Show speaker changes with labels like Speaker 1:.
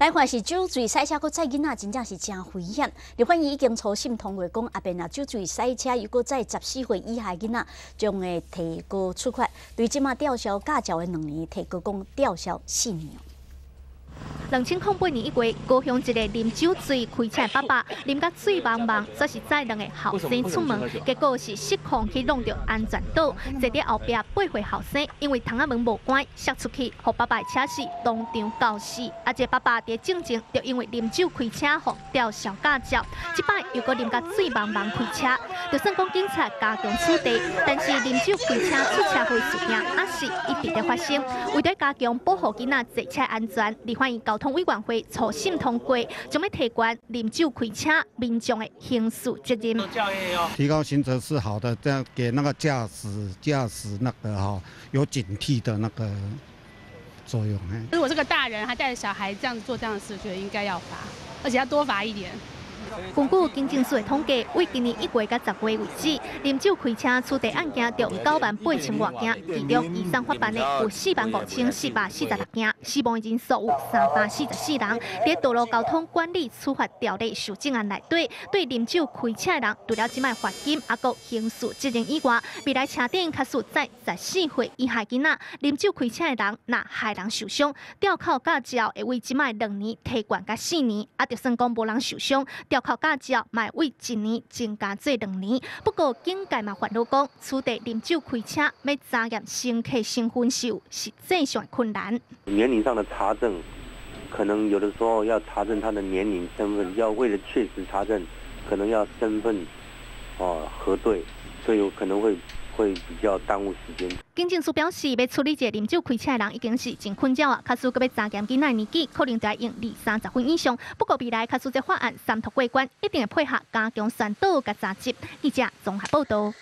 Speaker 1: 来看是酒醉赛车，搁载囡仔，真正是真危险。立法院已经初审通过，讲阿边啊酒醉赛车，如果载十四岁以下囡仔，将会提高处罚，对即马吊销驾照的两年，提高讲吊销四年。
Speaker 2: 两千零八年一月，高雄一个啉酒醉开车的爸爸，啉到醉茫茫，说是载两个后生出门，结果是失控去弄到安全岛，坐在后边八岁后生，因为窗仔门无关，摔出去，互爸爸的车死，当场告死。啊，这爸爸伫正前就因为啉酒开车，互吊销驾照，即摆又搁啉到醉茫茫开车，就算讲警察加强处理，但是啉酒开车出车祸事件还是一直在发生。为了加强保护囡仔坐车安全，立法院交通委员会初审通过，将要提关啉酒开车民众的刑事责任。
Speaker 3: 提高刑责是好的，这样给那个驾驶驾驶那个哈有警惕的那个作用。
Speaker 4: 如果是个大人还带着小孩这样子做这样的事，我觉得应该要罚，而且要多罚一点。
Speaker 2: 根据经政署的统计，为今年一月到十月为止，啉酒开车处理案件有九万八千多件，其中以上发办的有四万五千四百四十六件，死亡人数有三百四十四人。在道路交通管理处罚条例修正案内底，对啉酒开车的人，除了即卖罚金，还有刑事责任以外，未来车顶卡数在十四岁以下囡仔啉酒开车的人，若害人受伤，吊扣驾照会为即卖两年提悬到四年，啊，就算讲无人受伤，吊考驾照买为一年增加做两年，不过警界嘛烦恼讲，此地啉酒开车要查验乘客身份是实际上困难。
Speaker 5: 年龄上的查证，可能有的时候要查证他的年龄身份，要为了确实查证，可能要身份哦核对，所以有可能会。会比较耽误时间。
Speaker 2: 警政署表示，要处理这啉酒开车的人已经是真困扰啊，卡数个要查检囡仔年纪，可能就要用二三十分以上。不过未来卡数这法案三读过关，一定会配合加强宣导甲查缉。记者综合报道。